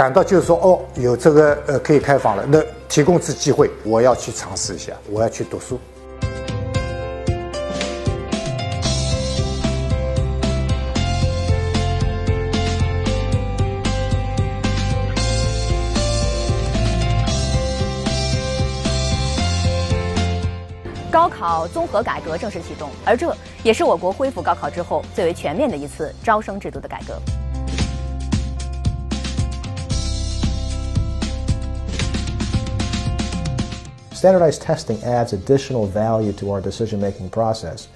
感到就是说哦，有这个呃可以开放了，那提供次机会，我要去尝试一下，我要去读书。高考综合改革正式启动，而这也是我国恢复高考之后最为全面的一次招生制度的改革。Standardized testing adds additional value to our decision making process.